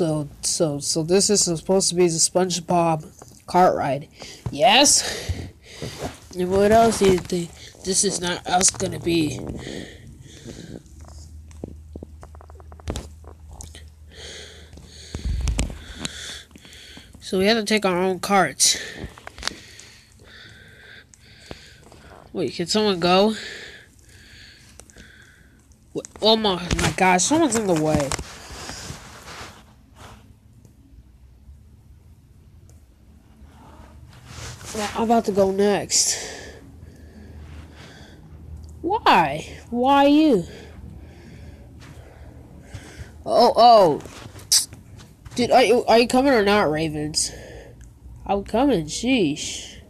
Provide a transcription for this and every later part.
So, so, so this is supposed to be the SpongeBob cart ride. Yes? And what else do you think this is not else gonna be? So we have to take our own carts. Wait, can someone go? Wait, oh my, my gosh, someone's in the way. I'm about to go next. Why? Why you? Oh, oh. Dude, are you, are you coming or not, Ravens? I'm coming, sheesh.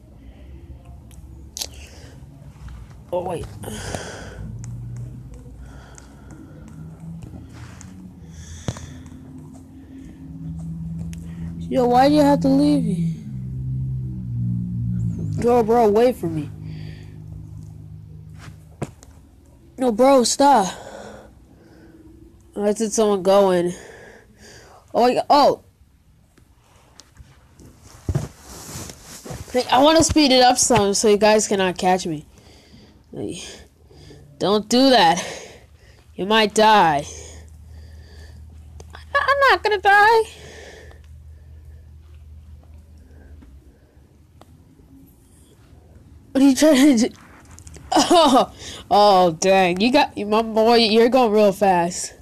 Oh, wait. Yo, why do you have to leave me? Bro, bro, wait for me. No, bro, stop. I did someone going. Oh, oh. I want to speed it up some so you guys cannot catch me. Don't do that. You might die. I'm not gonna die. What are you trying to do? Oh, oh, dang! You got my boy. You're going real fast.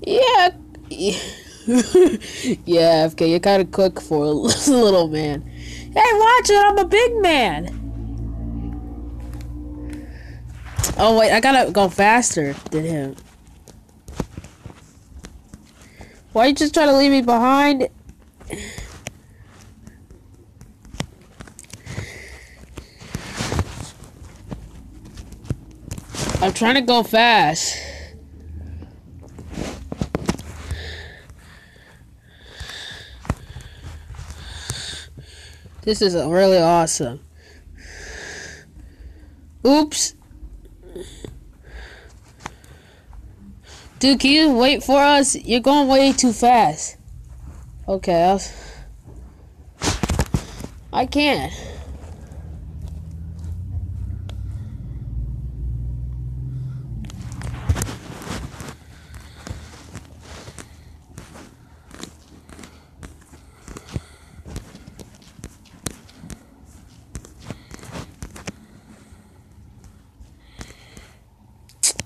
Yeah, yeah. Okay, you're kind of quick for a little man. Hey, watch it! I'm a big man. Oh wait, I gotta go faster than him. Why you just trying to leave me behind? I'm trying to go fast. This is really awesome. Oops. Dude, can you wait for us? You're going way too fast. Okay, I'll... I can't.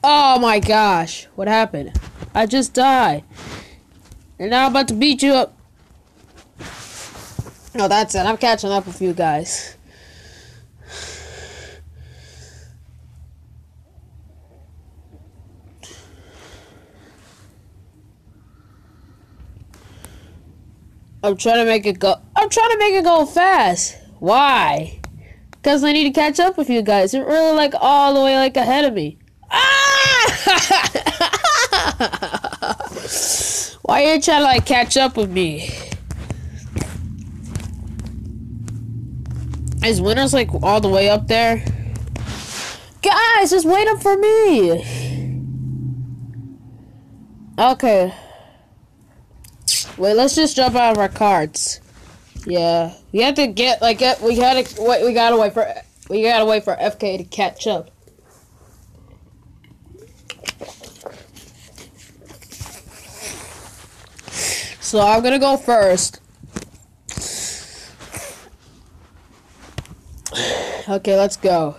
Oh my gosh, what happened? I just died. And now I'm about to beat you up. No, that's it. I'm catching up with you guys. I'm trying to make it go. I'm trying to make it go fast. Why? Because I need to catch up with you guys. You're really like all the way like ahead of me. Why are you like catch up with me? Is Winter's like all the way up there? Guys, just wait up for me. Okay. Wait, let's just jump out of our carts. Yeah, we have to get like get, we gotta wait. We gotta wait for we gotta wait for FK to catch up. So I'm gonna go first. Okay, let's go.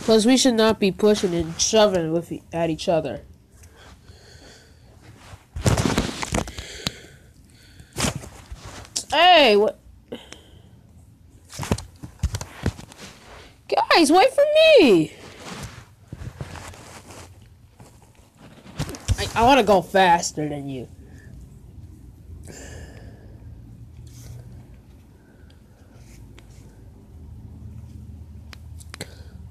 Because we should not be pushing and shoving with e- at each other. Hey, what? Guys, wait for me! I, want to go faster than you.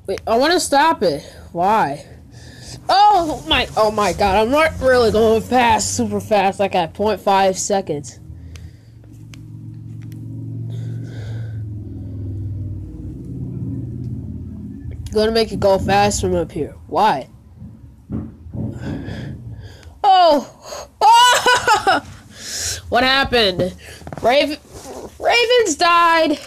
Wait, I want to stop it. Why? Oh my, oh my god, I'm not really going fast, super fast, like at 0.5 seconds. Gonna make it go fast from up here. Why? Oh! oh! what happened? Raven, Ravens died.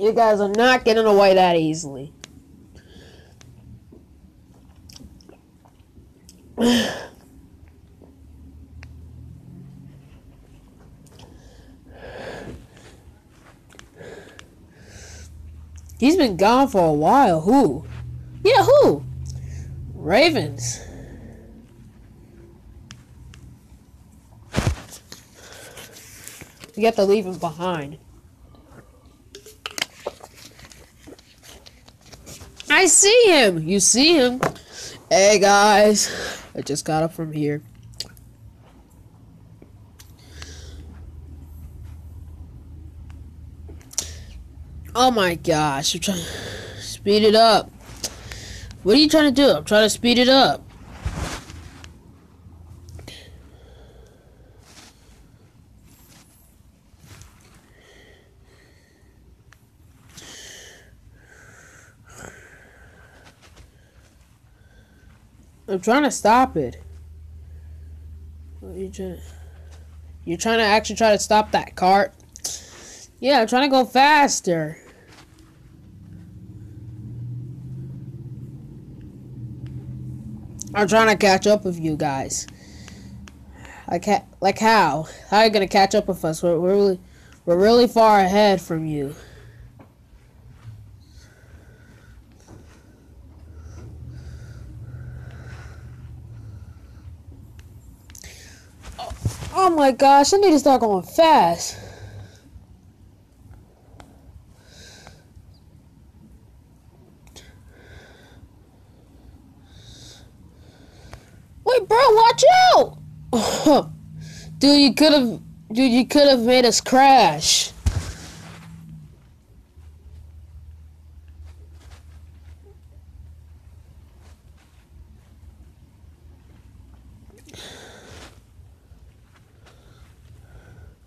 You guys are not getting away that easily. He's been gone for a while. Who? Yeah, who? Ravens. You have to leave him behind. I see him. You see him. Hey guys. I just got up from here. Oh my gosh, I'm trying to speed it up. What are you trying to do? I'm trying to speed it up. I'm trying to stop it. What are you trying You're trying to actually try to stop that cart? Yeah, I'm trying to go faster. I'm trying to catch up with you guys. Like, like how? How are you gonna catch up with us? We're, we're really, we're really far ahead from you. Oh, oh my gosh, I need to start going fast. Wait, bro, watch out! dude, you could have, dude, you could have made us crash.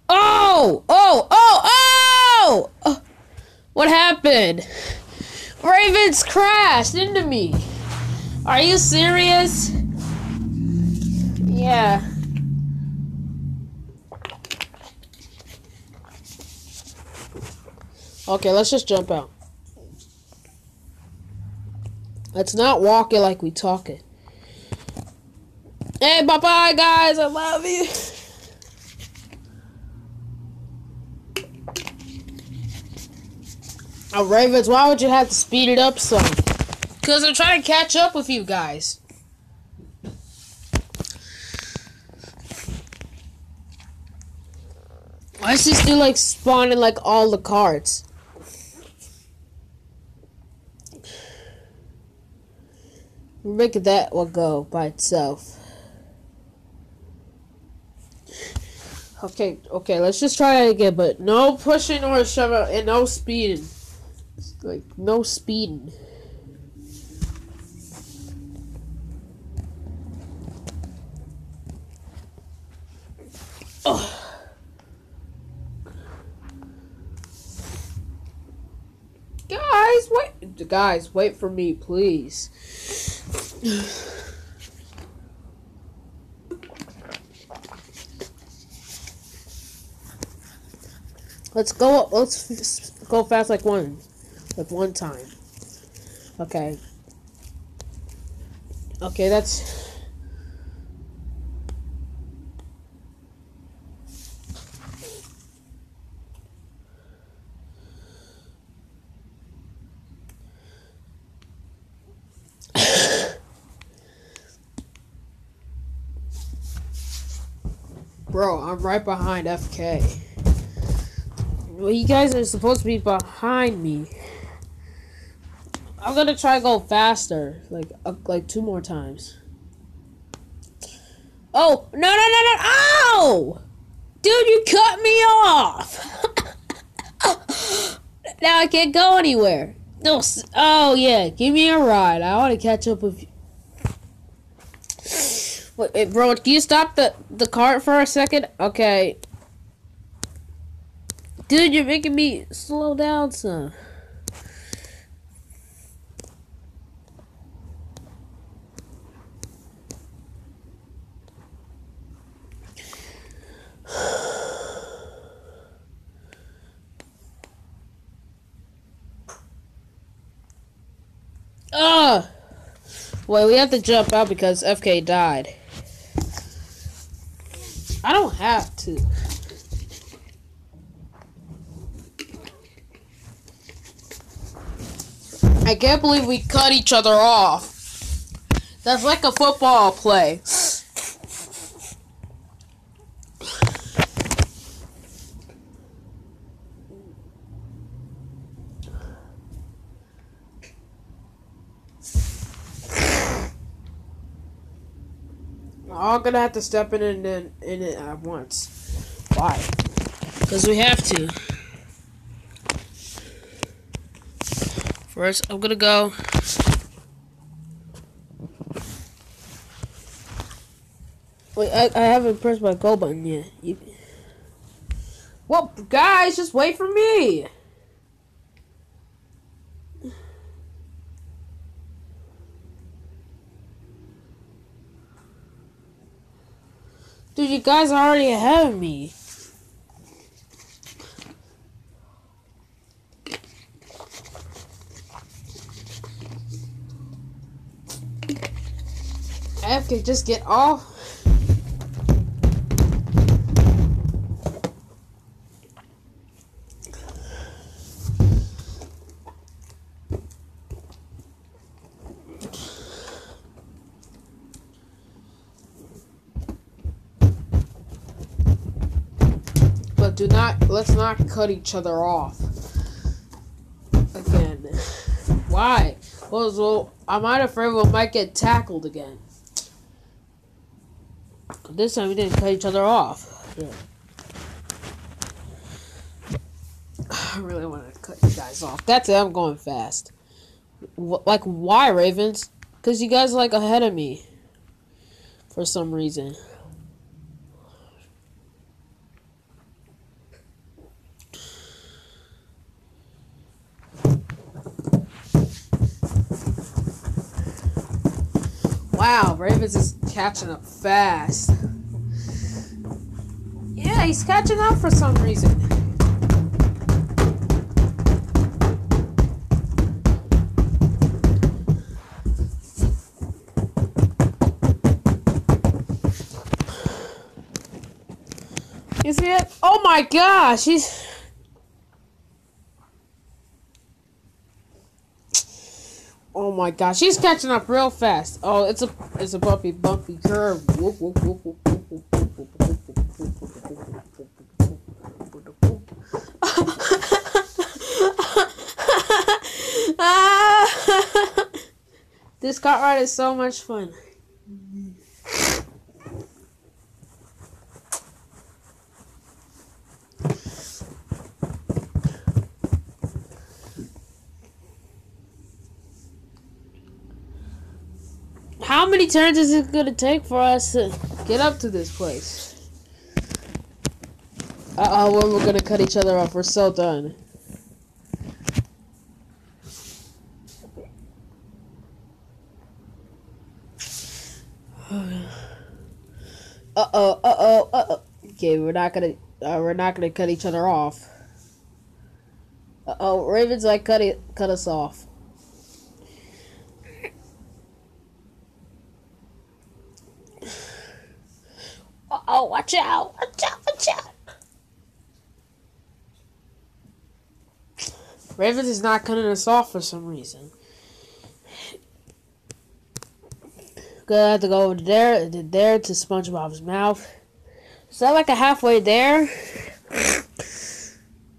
Oh, oh, oh, oh! What happened? Ravens crashed into me. Are you serious? Yeah. Okay, let's just jump out. Let's not walk it like we talk it. Hey, bye bye, guys. I love you. Oh, Ravens, why would you have to speed it up so? Because I'm trying to catch up with you guys. Dude like spawning like all the cards? Make that one go by itself. Okay, okay, let's just try it again, but no pushing or shoving and no speeding. Like no speeding. Oh. Guys, wait. For me, please. Let's go up. Let's go fast like one. Like one time. Okay. Okay, that's... Bro, I'm right behind FK. Well, you guys are supposed to be behind me. I'm gonna try to go faster, like uh, like two more times. Oh no no no no! Oh, dude, you cut me off. now I can't go anywhere. No. Oh yeah, give me a ride. I want to catch up with you. Wait, wait, bro, can you stop the, the cart for a second? Okay. Dude, you're making me slow down son. Ah! Wait, we have to jump out because FK died. I don't have to. I can't believe we cut each other off. That's like a football play. all gonna have to step in and in, in it at once. Why? Because we have to. First, I'm gonna go. Wait, I, I haven't pressed my go button yet. You... Well, guys, just wait for me. Dude, you guys are already ahead of me. F could just get off. do not let's not cut each other off again. Why? Well, I'm afraid we might get tackled again. This time we didn't cut each other off. Yeah. I really want to cut you guys off. That's it. I'm going fast. like why, Ravens? Because you guys are like ahead of me. For some reason. Wow, Ravens is catching up fast. Yeah, he's catching up for some reason. You see it? Oh my gosh, he's Oh my gosh, she's catching up real fast. Oh, it's a it's a bumpy bumpy curve. this car ride is so much fun. How many turns is it gonna take for us to get up to this place? Uh oh, when we're gonna cut each other off. We're so done. Uh oh, uh oh, uh oh. Okay, we're not gonna, uh, we're not gonna cut each other off. Uh oh, Ravens like cut it, cut us off. Oh, watch out! Watch out! Watch out! Ravens is not cutting us off for some reason. Gonna have to go over there, there to SpongeBob's mouth. Is that like a halfway there?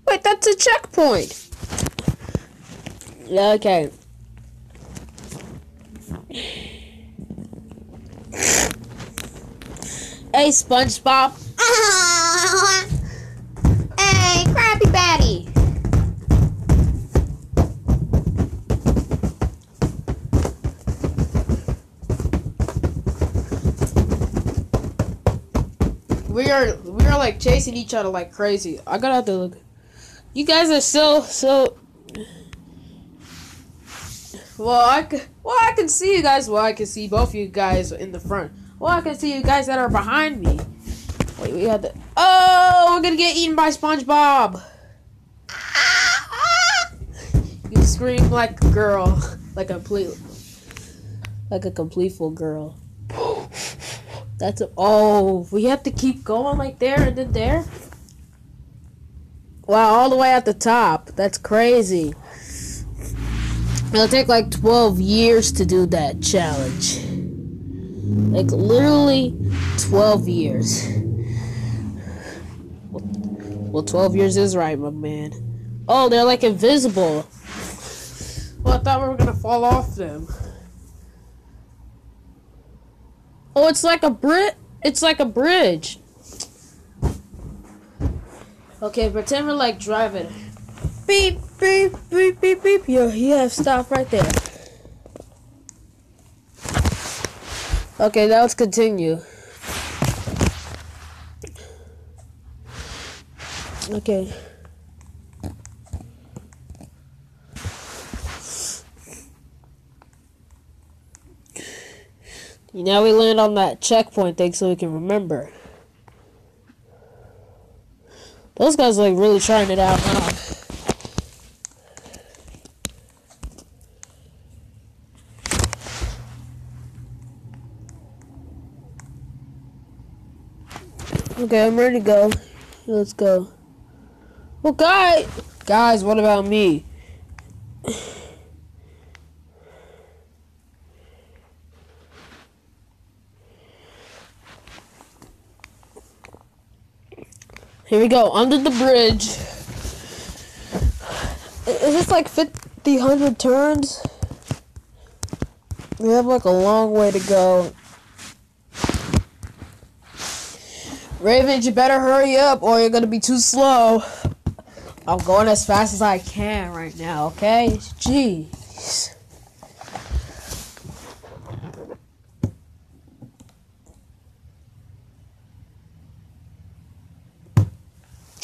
Wait, that's a checkpoint. Okay. Hey, SpongeBob. hey, Krabby Patty. We are we are like chasing each other like crazy. I gotta have to look. You guys are so so. Well, I can, well I can see you guys. Well, I can see both of you guys in the front. Well, I can see you guys that are behind me. Wait, we got the. Oh, we're gonna get eaten by SpongeBob. You scream like a girl, like a complete, like a complete full girl. That's a, oh, we have to keep going like there and then there. Wow, all the way at the top. That's crazy. It'll take like 12 years to do that challenge. Like literally 12 years. Well, 12 years is right, my man. Oh, they're like invisible. Well, I thought we were gonna fall off them. Oh, it's like a brit. It's like a bridge. Okay, pretend we're like driving. Beep, beep, beep, beep, beep. You, you have stop right there. Okay, now let's continue. Okay. Now we land on that checkpoint thing so we can remember. Those guys are like really trying it out now. Okay, I'm ready to go. Let's go. Well, guys, guys, what about me? Here we go, under the bridge. Is this like 50, 100 turns? We have like a long way to go. Ravens, you better hurry up or you're gonna be too slow. I'm going as fast as I can right now, okay? Jeez.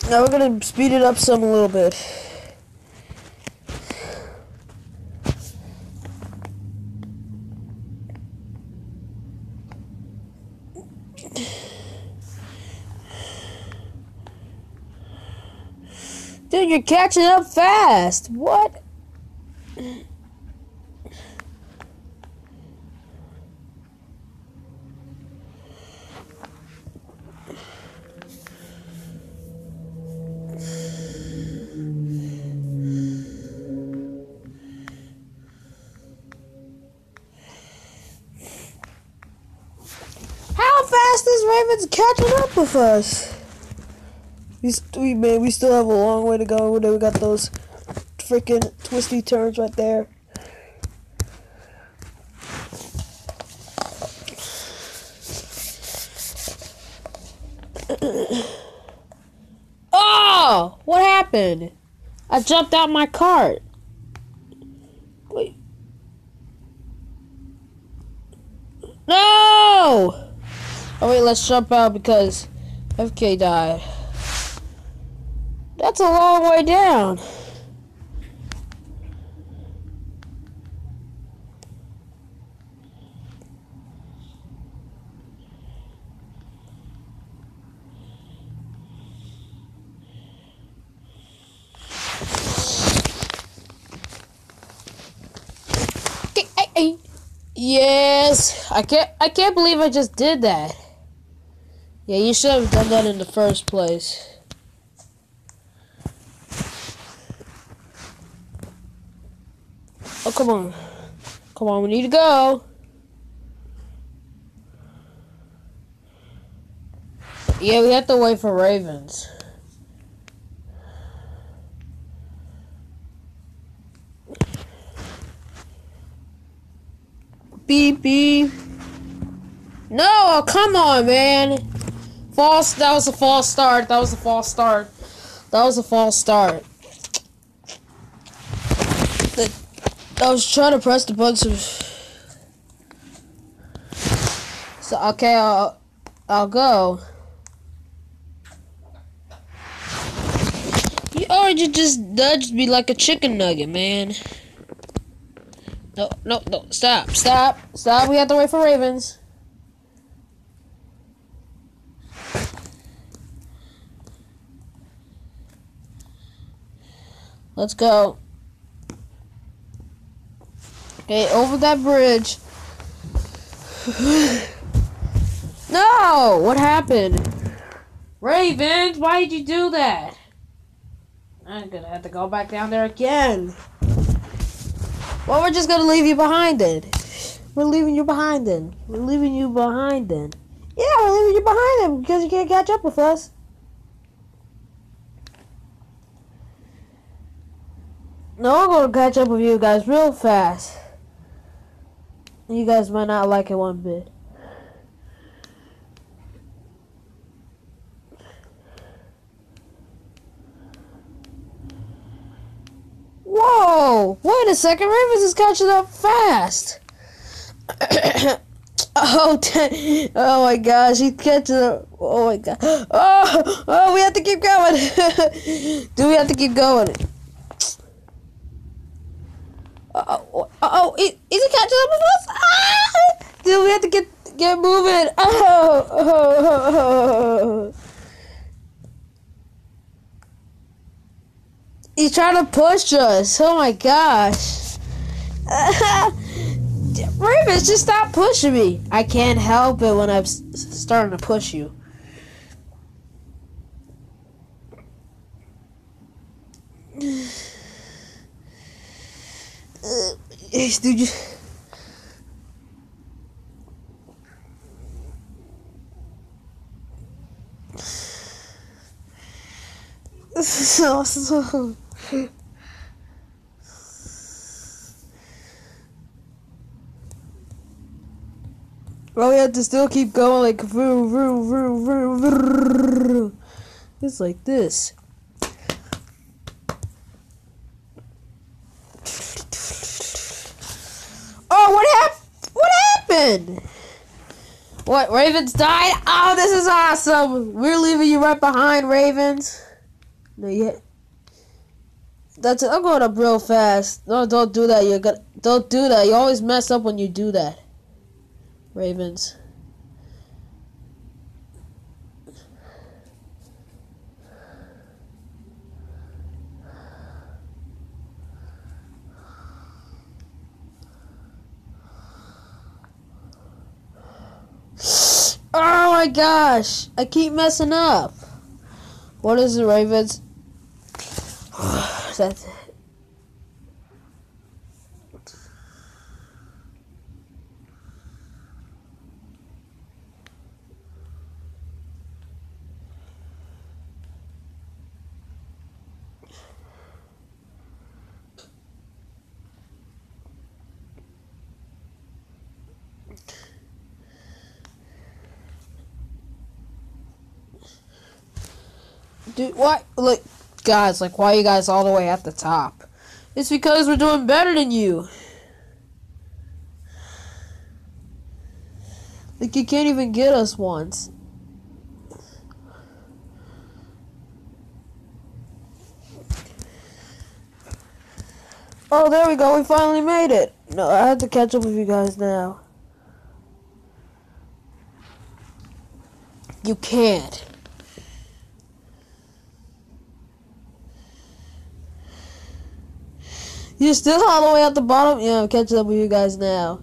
Now we're gonna speed it up some a little bit. You're catching up fast. What? How fast is Ravens catching up with us? We, we man, we still have a long way to go. We got those freaking twisty turns right there. oh, what happened? I jumped out my cart. Wait. No! Oh wait, let's jump out because FK died. That's a long way down. Yes, I can't. I can't believe I just did that. Yeah, you should have done that in the first place. Come on. Come on, we need to go. Yeah, we have to wait for Ravens. Beep beep. No, come on, man. False. That was a false start. That was a false start. That was a false start. The, I was trying to press the button. So, okay, I'll I'll go. You, already just nudge me like a chicken nugget, man? No, no, no, stop, stop, stop. We have to wait for Ravens. Let's go. Okay, over that bridge. no! What happened? Ravens, why did you do that? I'm gonna have to go back down there again. Well, we're just gonna leave you behind then. We're leaving you behind then. We're leaving you behind then. Yeah, we're leaving you behind then because you can't catch up with us. No, I'm gonna catch up with you guys real fast. You guys might not like it one bit. Whoa! Wait a second, Ravens is catching up fast. oh, oh my gosh, he's catching up. Oh my god. Oh, oh, we have to keep going. Do we have to keep going? Oh, oh, is, he catching up with us? Ah! Dude, we have to get get moving. Oh, oh, oh. He's trying to push us. Oh my gosh. Ravens, just stop pushing me. I can't help it when I'm starting to push you. Dude, you... so, so... Well, we have to still keep going like vroom, vroom, vroom, vroom, vroom. It's like this. Happened? What, Ravens died? Oh, this is awesome. We're leaving you right behind, Ravens. No, yet. That's it. I'm going up real fast. No, don't do that. You're gonna don't do that. You always mess up when you do that. Ravens. Oh my gosh! I keep messing up. What is the Ravens? That's it. Dude, why? Look, guys, like, why are you guys all the way at the top? It's because we're doing better than you. Like, you can't even get us once. Oh, there we go. We finally made it. No, I have to catch up with you guys now. You can't. You're still all the way at the bottom? Yeah, I'm catching up with you guys now.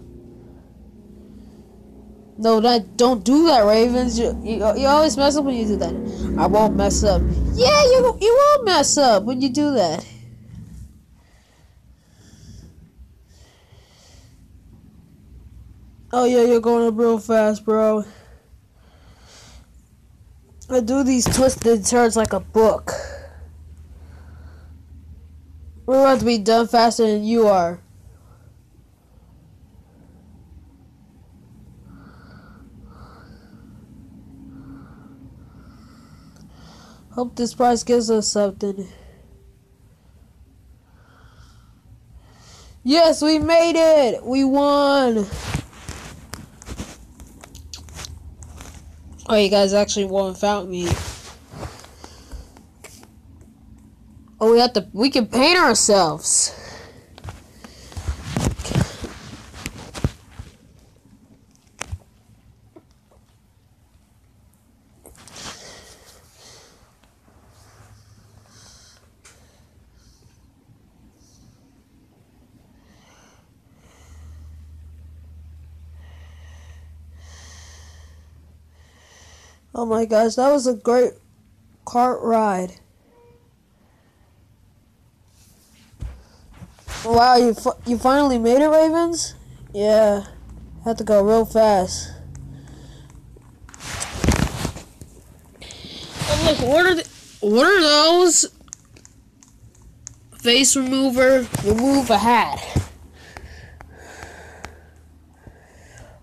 No, that don't do that, Ravens. You, you, you always mess up when you do that. I won't mess up. Yeah, you you won't mess up when you do that. Oh yeah, you're going up real fast, bro. I do these twisted turns like a book. We're about to be done faster than you are. Hope this prize gives us something. Yes, we made it! We won! Oh, you guys actually won without me. Oh, we have to. We can paint ourselves. Oh my gosh, that was a great cart ride. Wow, you you finally made it, Ravens? Yeah, had to go real fast. Oh look, what are the, what are those? Face remover, remove a hat.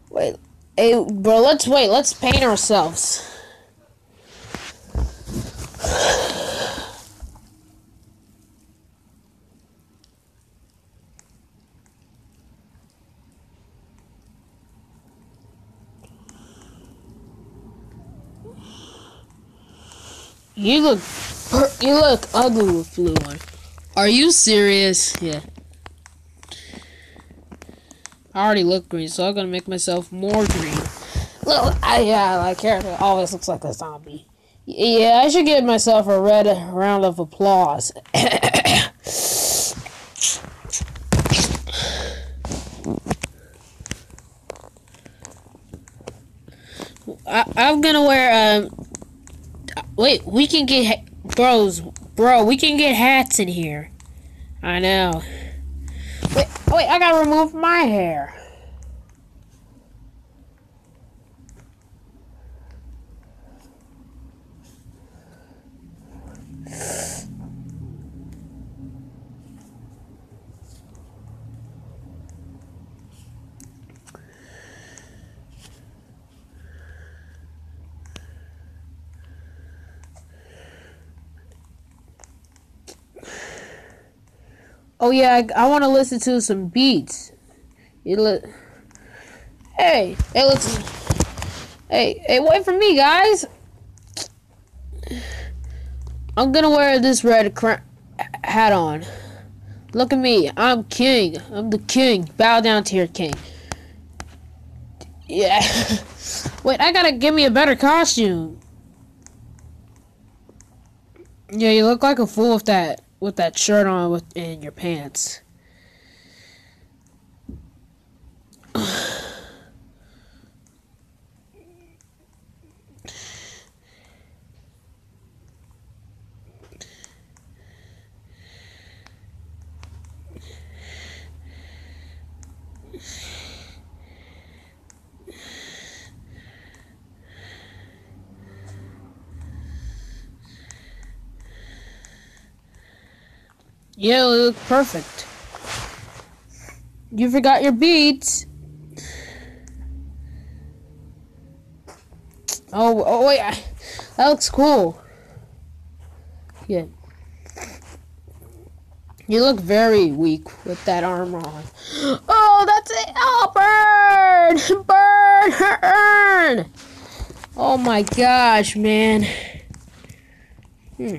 Wait, hey, bro, let's wait. Let's paint ourselves. You look, you look ugly with blue on. Are you serious? Yeah. I already look green, so I'm gonna make myself more green. Look, I, yeah, my character always looks like a zombie. Yeah, I should give myself a red round of applause. I, am gonna wear um Wait, we can get bros, bro. We can get hats in here. I know. Wait, wait. I gotta remove my hair. Oh yeah, I, I want to listen to some beats. You. Hey, hey, listen. Hey, hey, wait for me, guys. I'm gonna wear this red hat on. Look at me. I'm king. I'm the king. Bow down to your king. Yeah. Wait, I gotta give me a better costume. Yeah, you look like a fool with that with that shirt on with and your pants. Yeah, it look perfect. You forgot your beads. Oh, oh wait, that looks cool. Yeah. You look very weak with that armor on. Oh, that's it. Oh, burn! Burn! Oh my gosh, man. Hmm.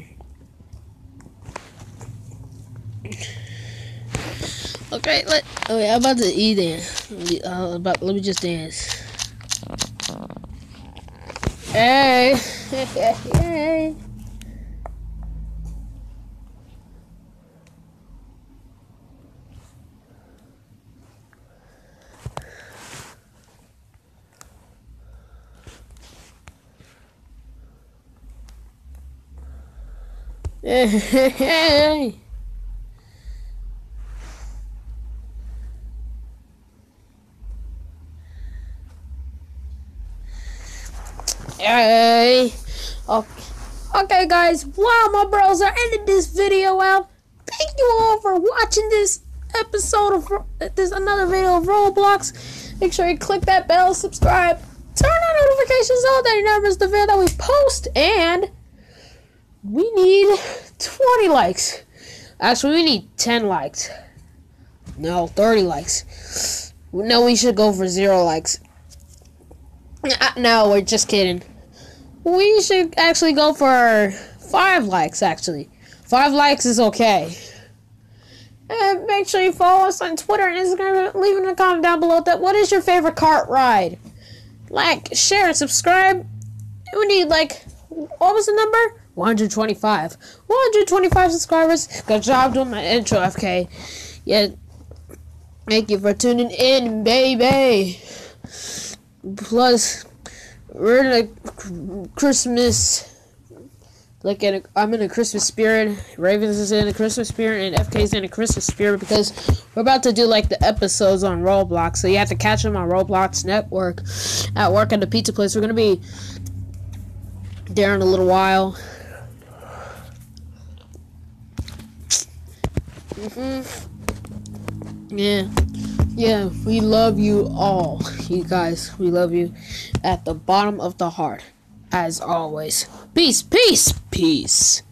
Okay, let. Okay, I'm about to eat dance. Uh, about, let me just dance. Hey, hey. Hey, hey. Hey. Okay. okay, guys. Wow, my bros are ending this video out. Thank you all for watching this episode of this another video of Roblox. Make sure you click that bell, subscribe, turn on notifications on that you never miss the video that we post, and we need 20 likes. Actually, we need 10 likes. No, 30 likes. No, we should go for zero likes. Uh, no, we're just kidding. We should actually go for five likes, actually. Five likes is okay. And make sure you follow us on Twitter and Instagram. Leave in a comment down below that what is your favorite cart ride? Like, share, subscribe. We need like what was the number? 125. 125 subscribers. Good job doing my intro, FK. Yeah. Thank you for tuning in, baby. Plus, we're in a Christmas. Like a, I'm in a Christmas spirit. Ravens is in a Christmas spirit, and FK is in a Christmas spirit because we're about to do like the episodes on Roblox. So you have to catch them on Roblox Network. At work at the pizza place, we're gonna be there in a little while. Mm-hmm. Yeah. Yeah, we love you all. You guys, we love you at the bottom of the heart. As always. Peace, peace, peace.